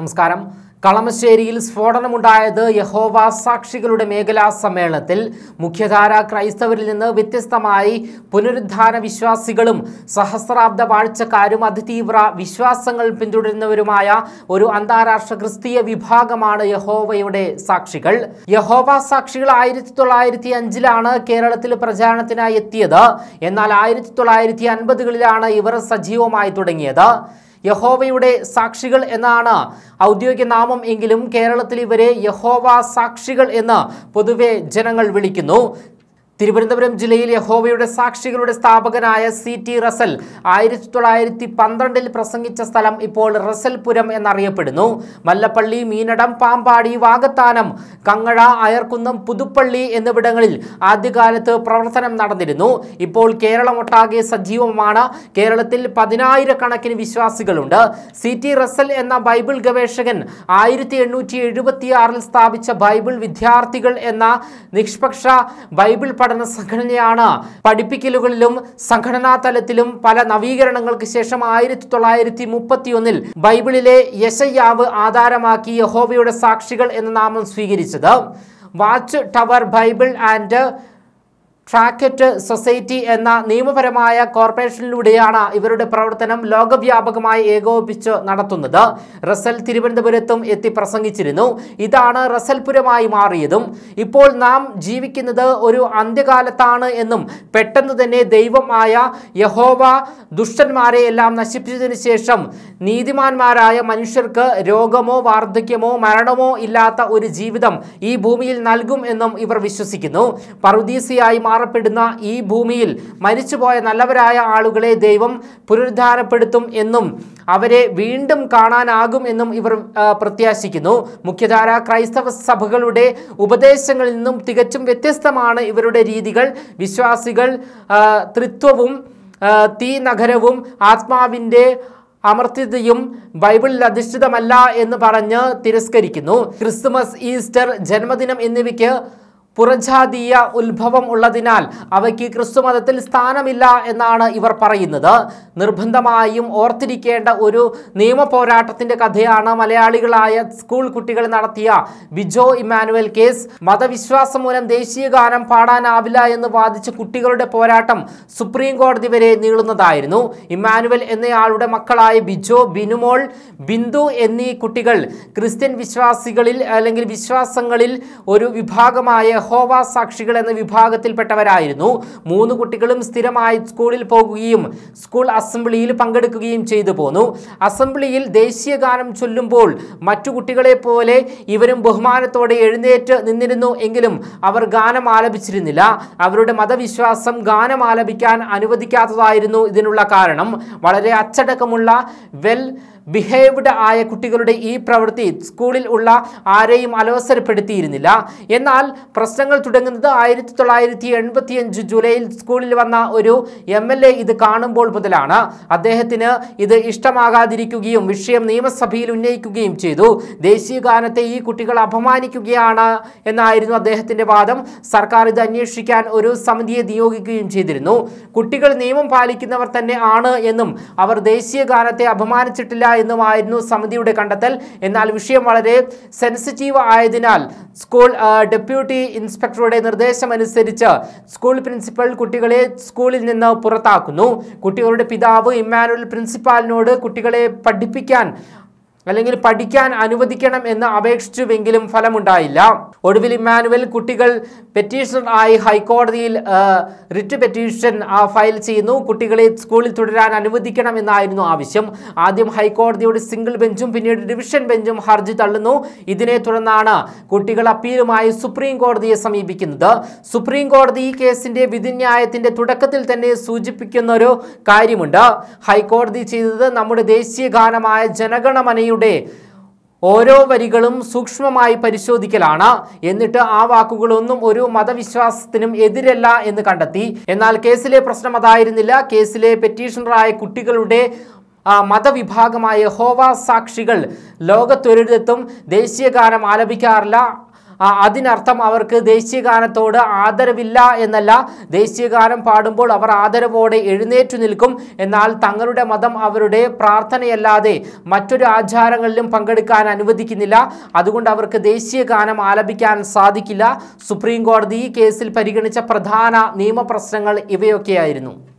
നമസ്കാരം. കളമശ്ശേരിയിൽ സ്ഫോടനമുണ്ടായത് യഹോവ സാക്ഷികളുടെ മേഖലാ സമ്മേളനത്തിൽ മുഖ്യധാര ക്രൈസ്തവരിൽ നിന്ന് വ്യത്യസ്തമായി പുനരുദ്ധാന വിശ്വാസികളും സഹസ്രാബ്ദ വാഴ്ചക്കാരും അതിതീവ്ര വിശ്വാസങ്ങൾ പിന്തുടരുന്നവരുമായ ഒരു അന്താരാഷ്ട്ര ക്രിസ്തീയ വിഭാഗമാണ് യഹോവയുടെ സാക്ഷികൾ. യഹോവ സാക്ഷികൾ ആയിരത്തി തൊള്ളായിരത്തി അഞ്ചിലാണ് കേരളത്തിൽ പ്രചാരണത്തിനായി എത്തിയത്. എന്നാൽ ആയിരത്തി തൊള്ളായിരത്തി അൻപതുകളിലാണ് ഇവർ സജീവമായി തുടങ്ങിയത്. യഹോവയുടെ സാക്ഷികൾ എന്നാണ്. ഔദ്യോഗിക നാമം എങ്കിലും കേരളത്തിൽ ഇവരെ യഹോവ സാക്ഷികൾ എന്ന് പൊതുവെ ജനങ്ങൾ വിളിക്കുന്നു. തിരുവനന്തപുരം ജില്ലയിൽ യഹോവയുടെ സാക്ഷികളുടെ സ്ഥാപകനായ സി ടി റസൽ ആയിരത്തി തൊള്ളായിരത്തി പന്ത്രണ്ടിൽ പ്രസംഗിച്ച സ്ഥലം ഇപ്പോൾ റസൽപുരം എന്നറിയപ്പെടുന്നു. മല്ലപ്പള്ളി മീനടം പാമ്പാടി വാഗത്താനം കങ്ങഴ അയർക്കുന്നം പുതുപ്പള്ളി എന്നിവിടങ്ങളിൽ ആദ്യകാലത്ത് പ്രവർത്തനം നടന്നിരുന്നു. ഇപ്പോൾ കേരളമൊട്ടാകെ സജീവമാണ്. കേരളത്തിൽ പതിനായിരക്കണക്കിന് വിശ്വാസികളുണ്ട്. സി ടി റസൽ എന്ന ബൈബിൾ ഗവേഷകൻ ആയിരത്തി എണ്ണൂറ്റി എഴുപത്തിയാറിൽ സ്ഥാപിച്ച ബൈബിൾ വിദ്യാർത്ഥികൾ എന്ന നിഷ്പക്ഷ ബൈബിൾ സംഘടനയാണ്. പഠിപ്പിക്കലുകളിലും സംഘടനാ തലത്തിലും പല നവീകരണങ്ങൾക്ക് ശേഷം ആയിരത്തി തൊള്ളായിരത്തി മുപ്പത്തിയൊന്നിൽ ബൈബിളിലെ യശയ്യാവ് ആധാരമാക്കി യഹോവയുടെ സാക്ഷികൾ എന്ന നാമം സ്വീകരിച്ചത്. Watch Tower Bible and Tract Society എന്ന നിയമപരമായ കോർപ്പറേഷനിലൂടെയാണ് ഇവരുടെ പ്രവർത്തനം ലോകവ്യാപകമായി ഏകോപിപ്പിച്ച് നടത്തുന്നത്. റസൽ തിരുവനന്തപുരത്തും എത്തി പ്രസംഗിച്ചിരുന്നു. ഇതാണ് റസൽപുരമായി മാറിയതും. ഇപ്പോൾ നാം ജീവിക്കുന്നത് ഒരു അന്ത്യകാലത്താണ് എന്നും പെട്ടെന്ന് തന്നെ ദൈവമായ യഹോവ ദുഷ്ടന്മാരെ എല്ലാം നശിപ്പിച്ചതിനു ശേഷം നീതിമാന്മാരായ മനുഷ്യർക്ക് രോഗമോ വാർദ്ധക്യമോ മരണമോ ഇല്ലാത്ത ഒരു ജീവിതം ഈ ഭൂമിയിൽ നൽകും എന്നും ഇവർ വിശ്വസിക്കുന്നു. പറുദീസിയായി മാറപ്പെടുന്ന ഈ ഭൂമിയിൽ മരിച്ചുപോയ നല്ലവരായ ആളുകളെ ദൈവം പുനരുദ്ധാരപ്പെടുത്തും എന്നും അവരെ വീണ്ടും കാണാനാകും എന്നും ഇവർ പ്രത്യാശിക്കുന്നു. മുഖ്യധാര ക്രൈസ്തവ സഭകളുടെ ഉപദേശങ്ങളിൽ നിന്നും തികച്ചും വ്യത്യസ്തമാണ് ഇവരുടെ രീതികൾ. വിശ്വാസികൾ തൃത്വവും തീ നഗരവും ആത്മാവിന്റെ അമർത്യതയും ബൈബിളിൽ അധിഷ്ഠിതമല്ല എന്ന് പറഞ്ഞ് തിരസ്കരിക്കുന്നു. ക്രിസ്തുമസ് ഈസ്റ്റർ ജന്മദിനം എന്നിവയ്ക്ക് പുറജാതീയ ഉത്ഭവം ഉള്ളതിനാൽ അവയ്ക്ക് ക്രിസ്തുമതത്തിൽ സ്ഥാനമില്ല എന്നാണ് ഇവർ പറയുന്നത്. നിർബന്ധമായും ഓർത്തിരിക്കേണ്ട ഒരു നിയമ പോരാട്ടത്തിന്റെ കഥയാണ് മലയാളികളായ സ്കൂൾ കുട്ടികൾ നടത്തിയ ബിജോ ഇമ്മാനുവൽ കേസ്. മതവിശ്വാസം മൂലം ദേശീയ ഗാനം പാടാനാവില്ല എന്ന് വാദിച്ച കുട്ടികളുടെ പോരാട്ടം സുപ്രീം കോടതി വരെ നീളുന്നതായിരുന്നു. ഇമ്മാനുവൽ എന്നയാളുടെ മക്കളായ ബിജോ ബിനുമോൾ ബിന്ദു എന്നീ കുട്ടികൾ ക്രിസ്ത്യൻ വിശ്വാസികളിൽ അല്ലെങ്കിൽ വിശ്വാസങ്ങളിൽ ഒരു വിഭാഗമായ ഹോവ സാക്ഷികൾ എന്ന വിഭാഗത്തിൽപ്പെട്ടവരായിരുന്നു. മൂന്ന് കുട്ടികളും സ്ഥിരമായി സ്കൂളിൽ പോകുകയും സ്കൂൾ അസംബ്ലിയിൽ പങ്കെടുക്കുകയും ചെയ്തു പോന്നു. അസംബ്ലിയിൽ ദേശീയ ഗാനം ചൊല്ലുമ്പോൾ മറ്റു കുട്ടികളെ പോലെ ഇവരും ബഹുമാനത്തോടെ എഴുന്നേറ്റ് നിന്നിരുന്നു എങ്കിലും അവർ ഗാനം ആലപിച്ചിരുന്നില്ല. അവരുടെ മതവിശ്വാസം ഗാനം ആലപിക്കാൻ അനുവദിക്കാത്തതായിരുന്നു ഇതിനുള്ള കാരണം. വളരെ അച്ചടക്കമുള്ള വെൽ ബിഹേവ്ഡ് ആയ കുട്ടികളുടെ ഈ പ്രവൃത്തി സ്കൂളിൽ ഉള്ള ആരെയും അലോസരപ്പെടുത്തിയിരുന്നില്ല. എന്നാൽ പ്രശ്നങ്ങൾ തുടങ്ങുന്നത് ആയിരത്തി തൊള്ളായിരത്തി എൺപത്തി അഞ്ച് ജൂലൈയിൽ സ്കൂളിൽ വന്ന ഒരു എം എൽ എ ഇത് കാണുമ്പോൾ മുതലാണ്. അദ്ദേഹത്തിന് ഇത് ഇഷ്ടമാകാതിരിക്കുകയും വിഷയം നിയമസഭയിൽ ഉന്നയിക്കുകയും ചെയ്തു. ദേശീയ ഗാനത്തെ ഈ കുട്ടികൾ അപമാനിക്കുകയാണ് എന്നായിരുന്നു അദ്ദേഹത്തിന്റെ വാദം. സർക്കാർ ഇത് അന്വേഷിക്കാൻ ഒരു സമിതിയെ നിയോഗിക്കുകയും ചെയ്തിരുന്നു. കുട്ടികൾ നിയമം പാലിക്കുന്നവർ തന്നെ ആണ് എന്നും അവർ ദേശീയ ഗാനത്തെ അപമാനിച്ചിട്ടില്ല എന്നുമായിരുന്നു സമിതിയുടെ കണ്ടെത്തൽ. എന്നാൽ വിഷയം വളരെ സെൻസിറ്റീവ് ആയതിനാൽ സ്കൂൾ ഡെപ്യൂട്ടി ഇൻസ്പെക്ടറുടെ നിർദ്ദേശമനുസരിച്ച് സ്കൂൾ പ്രിൻസിപ്പൽ കുട്ടികളെ സ്കൂളിൽ നിന്ന് പുറത്താക്കുന്നു. കുട്ടികളുടെ പിതാവ് ഇമ്മാനുവൽ പ്രിൻസിപ്പാലിനോട് കുട്ടികളെ പഠിപ്പിക്കാൻ അല്ലെങ്കിൽ പഠിക്കാൻ അനുവദിക്കണം എന്ന് അപേക്ഷിച്ചുവെങ്കിലും ഫലമുണ്ടായില്ല. ഒടുവിൽ ഇമ്മാനുവൽ കുട്ടികൾ പെറ്റീഷണർ ആയി ഹൈക്കോടതിയിൽ റിറ്റ് പെറ്റീഷൻ ഫയൽ ചെയ്യുന്നു. കുട്ടികളെ സ്കൂളിൽ തുടരാൻ അനുവദിക്കണം എന്നായിരുന്നു ആവശ്യം. ആദ്യം ഹൈക്കോടതിയുടെ സിംഗിൾ ബെഞ്ചും പിന്നീട് ഡിവിഷൻ ബെഞ്ചും ഹർജി തള്ളുന്നു. ഇതിനെ തുടർന്നാണ് കുട്ടികൾ അപ്പീലുമായി സുപ്രീം കോടതിയെ സമീപിക്കുന്നത്. സുപ്രീം കോടതി ഈ കേസിന്റെ വിധിന്യായത്തിന്റെ തുടക്കത്തിൽ തന്നെ സൂചിപ്പിക്കുന്ന ഒരു കാര്യമുണ്ട്. ഹൈക്കോടതി ചെയ്തത് നമ്മുടെ ദേശീയ ഗാനമായ ജനഗണമനയുടെ ഓരോ വരികളും സൂക്ഷ്മമായി പരിശോധിക്കലാണ്. എന്നിട്ട് ആ വാക്കുകളൊന്നും ഒരു മതവിശ്വാസത്തിനും എതിരല്ല എന്ന് കണ്ടെത്തി. എന്നാൽ കേസിലെ പ്രശ്നം അതായിരുന്നില്ല. കേസിലെ പെറ്റീഷണറായ കുട്ടികളുടെ മതവിഭാഗമായ ഹോവ സാക്ഷികൾ ലോകത്തൊരിടത്തും ദേശീയ ഗാനം ആലപിക്കാറില്ല. അതിനർത്ഥം അവർക്ക് ദേശീയഗാനത്തോട് ആദരവില്ല എന്നല്ല. ദേശീയഗാനം പാടുമ്പോൾ അവർ ആദരവോടെ എഴുന്നേറ്റു നിൽക്കും. എന്നാൽ തങ്ങളുടെ മതം അവരുടെ പ്രാർത്ഥനയല്ലാതെ മറ്റൊരു ആചാരങ്ങളിലും പങ്കെടുക്കാൻ അനുവദിക്കുന്നില്ല. അതുകൊണ്ട് അവർക്ക് ദേശീയഗാനം ആലപിക്കാൻ സാധിക്കില്ല. സുപ്രീം കോടതി ഈ കേസിൽ പരിഗണിച്ച പ്രധാന നിയമപ്രശ്നങ്ങൾ ഇവയൊക്കെയായിരുന്നു.